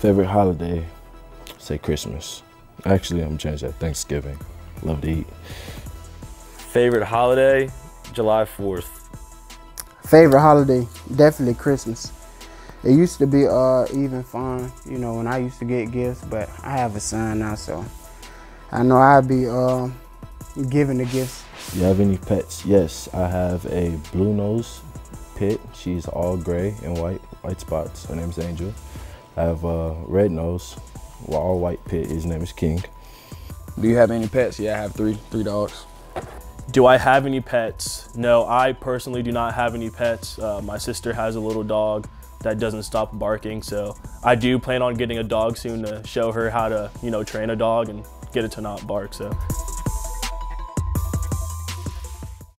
Favorite holiday? Say Christmas. Actually, I'm changing that. Thanksgiving. Love to eat. Favorite holiday? July 4th. Favorite holiday? Definitely Christmas. It used to be uh, even fun, you know, when I used to get gifts, but I have a son now, so I know I'd be uh, giving the gifts. Do you have any pets? Yes, I have a blue nose pit. She's all gray and white, white spots. Her name's Angel. I have a red nose, all white pit. His name is King. Do you have any pets? Yeah, I have three, three dogs. Do I have any pets? No, I personally do not have any pets. Uh, my sister has a little dog that doesn't stop barking, so I do plan on getting a dog soon to show her how to, you know, train a dog and get it to not bark. So